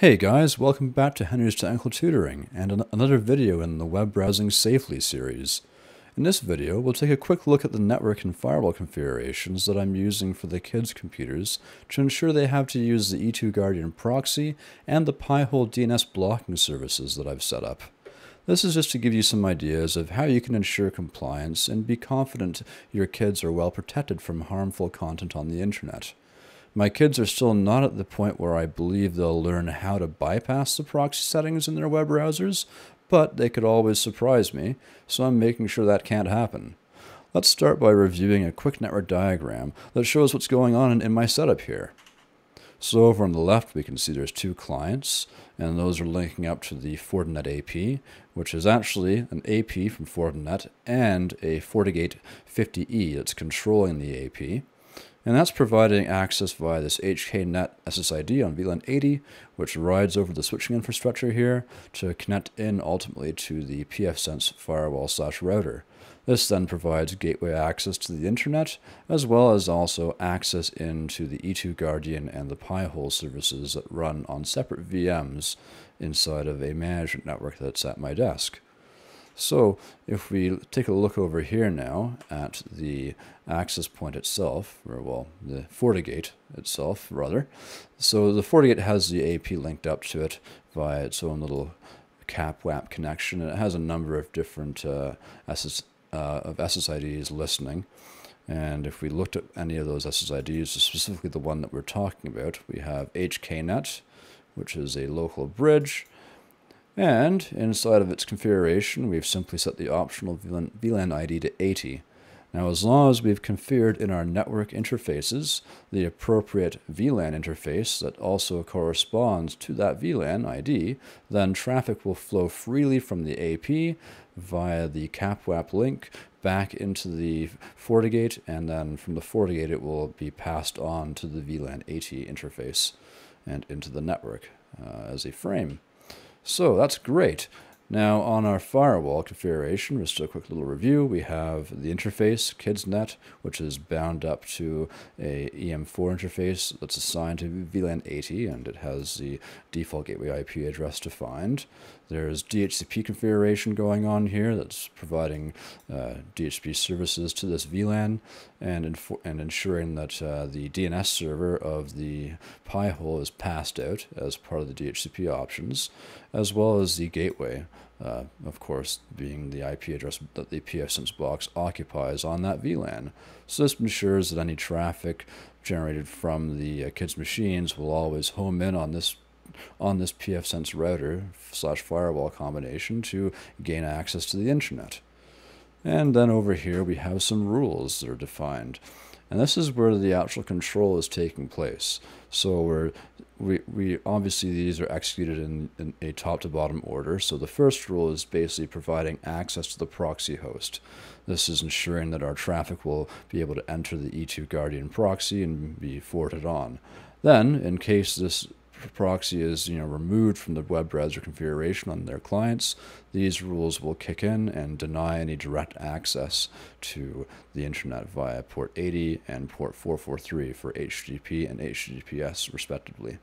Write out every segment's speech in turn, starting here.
Hey guys, welcome back to Henry's Technical Tutoring and an another video in the Web Browsing Safely series. In this video, we'll take a quick look at the network and firewall configurations that I'm using for the kids' computers to ensure they have to use the E2 Guardian proxy and the Pi-hole DNS blocking services that I've set up. This is just to give you some ideas of how you can ensure compliance and be confident your kids are well protected from harmful content on the internet. My kids are still not at the point where I believe they'll learn how to bypass the proxy settings in their web browsers, but they could always surprise me, so I'm making sure that can't happen. Let's start by reviewing a quick network diagram that shows what's going on in my setup here. So over on the left, we can see there's two clients, and those are linking up to the Fortinet AP, which is actually an AP from Fortinet and a FortiGate 50E that's controlling the AP. And that's providing access via this HKNet SSID on VLAN 80, which rides over the switching infrastructure here to connect in ultimately to the pfSense firewall slash router. This then provides gateway access to the internet, as well as also access into the E2 Guardian and the Pi-hole services that run on separate VMs inside of a management network that's at my desk. So if we take a look over here now at the access point itself, or well, the FortiGate itself, rather. So the FortiGate has the AP linked up to it via its own little CAP-WAP connection, and it has a number of different uh, SS, uh, of SSIDs listening. And if we looked at any of those SSIDs, specifically the one that we're talking about, we have HKNet, which is a local bridge, and inside of its configuration, we've simply set the optional VLAN, VLAN ID to 80. Now, as long as we've configured in our network interfaces the appropriate VLAN interface that also corresponds to that VLAN ID, then traffic will flow freely from the AP via the CAPWAP link back into the FortiGate, and then from the FortiGate it will be passed on to the VLAN 80 interface and into the network uh, as a frame. So that's great. Now on our firewall configuration, just a quick little review, we have the interface, KidsNet, which is bound up to a EM4 interface that's assigned to VLAN 80, and it has the default gateway IP address defined. There's DHCP configuration going on here that's providing uh, DHCP services to this VLAN and, and ensuring that uh, the DNS server of the Pi-hole is passed out as part of the DHCP options, as well as the gateway, uh, of course, being the IP address that the pfSense box occupies on that VLAN. So this ensures that any traffic generated from the uh, kids' machines will always home in on this on this pfSense router slash firewall combination to gain access to the internet. And then over here we have some rules that are defined. And this is where the actual control is taking place. So we're, we, we obviously these are executed in, in a top to bottom order. So the first rule is basically providing access to the proxy host. This is ensuring that our traffic will be able to enter the E2 Guardian proxy and be forwarded on. Then, in case this proxy is you know removed from the web browser configuration on their clients, these rules will kick in and deny any direct access to the internet via port 80 and port 443 for HTTP and HTTPS respectively.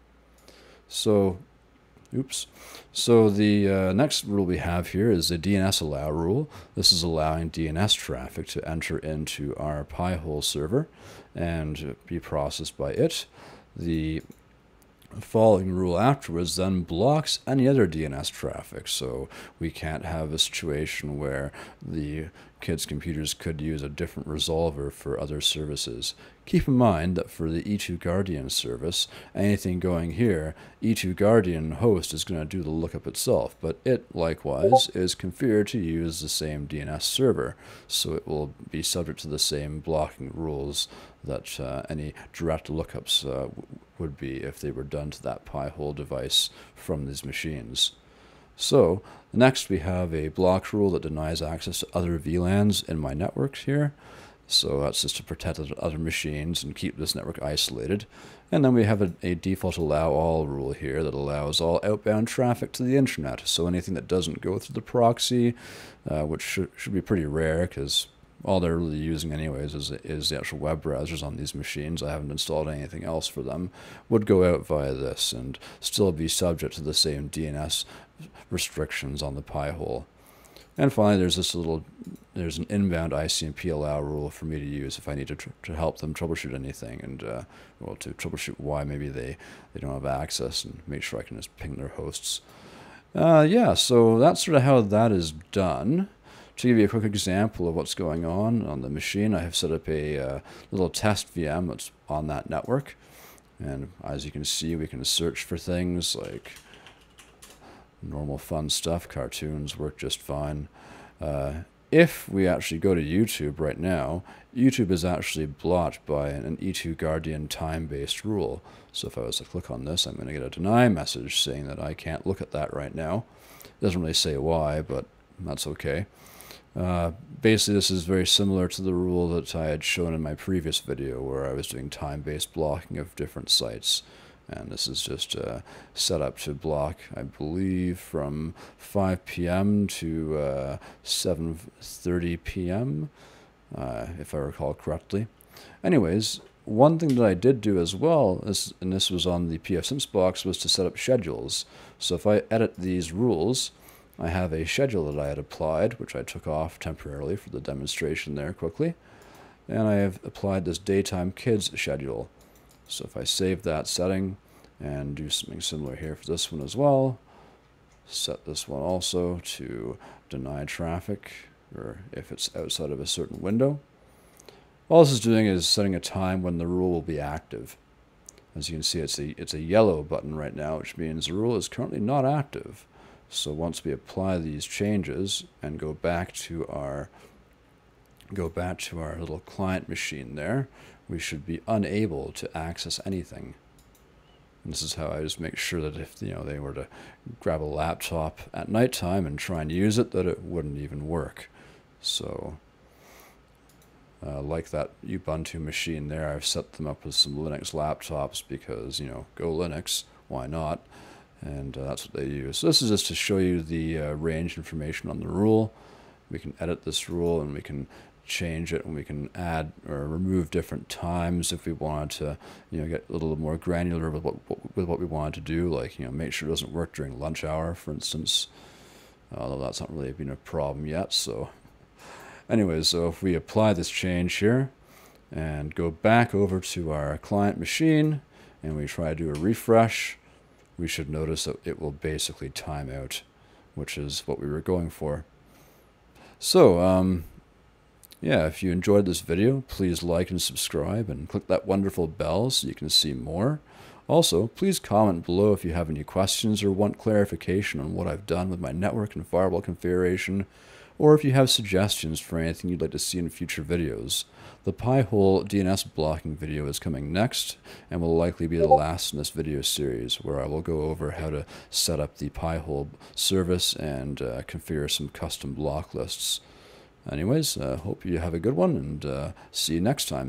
So, oops. So the uh, next rule we have here is the DNS allow rule. This is allowing DNS traffic to enter into our Pi-hole server and be processed by it. The following rule afterwards then blocks any other DNS traffic. So we can't have a situation where the kids' computers could use a different resolver for other services. Keep in mind that for the E2 Guardian service, anything going here, E2 Guardian host is going to do the lookup itself, but it likewise is configured to use the same DNS server, so it will be subject to the same blocking rules that uh, any direct lookups uh, would be if they were done to that Pi-hole device from these machines. So next we have a block rule that denies access to other VLANs in my networks here. So that's just to protect other machines and keep this network isolated. And then we have a, a, default allow all rule here that allows all outbound traffic to the internet. So anything that doesn't go through the proxy, uh, which should, should be pretty rare because all they're really using anyways is, is the actual web browsers on these machines. I haven't installed anything else for them. Would go out via this and still be subject to the same DNS restrictions on the Pi-hole. And finally, there's this little, there's an inbound ICMP allow rule for me to use if I need to, to help them troubleshoot anything and, uh, well, to troubleshoot why maybe they, they don't have access and make sure I can just ping their hosts. Uh, yeah, so that's sort of how that is done. To give you a quick example of what's going on on the machine, I have set up a uh, little test VM that's on that network. And as you can see, we can search for things like normal fun stuff. Cartoons work just fine. Uh, if we actually go to YouTube right now, YouTube is actually blocked by an E2 Guardian time-based rule. So if I was to click on this, I'm going to get a deny message saying that I can't look at that right now. It doesn't really say why, but that's okay. Uh, basically, this is very similar to the rule that I had shown in my previous video where I was doing time-based blocking of different sites. And this is just uh, set up to block, I believe, from 5 p.m. to uh, 7.30 p.m., uh, if I recall correctly. Anyways, one thing that I did do as well, is, and this was on the pfSense box, was to set up schedules. So if I edit these rules, I have a schedule that I had applied, which I took off temporarily for the demonstration there quickly. And I have applied this daytime kids schedule. So if I save that setting and do something similar here for this one as well, set this one also to deny traffic, or if it's outside of a certain window. All this is doing is setting a time when the rule will be active. As you can see, it's a, it's a yellow button right now, which means the rule is currently not active. So once we apply these changes and go back to our go back to our little client machine there, we should be unable to access anything. And this is how I just make sure that if you know they were to grab a laptop at nighttime and try and use it, that it wouldn't even work. So, uh, like that Ubuntu machine there, I've set them up with some Linux laptops because you know, go Linux, why not? And uh, that's what they use. So this is just to show you the uh, range information on the rule. We can edit this rule and we can change it and we can add or remove different times if we wanted to you know get a little more granular with what, with what we wanted to do like you know make sure it doesn't work during lunch hour for instance although that's not really been a problem yet so anyways so if we apply this change here and go back over to our client machine and we try to do a refresh we should notice that it will basically time out which is what we were going for so um, yeah, if you enjoyed this video, please like and subscribe and click that wonderful bell so you can see more. Also, please comment below if you have any questions or want clarification on what I've done with my network and firewall configuration, or if you have suggestions for anything you'd like to see in future videos. The Pi-hole DNS blocking video is coming next, and will likely be the last in this video series, where I will go over how to set up the Pi-hole service and uh, configure some custom block lists. Anyways, uh, hope you have a good one and uh, see you next time.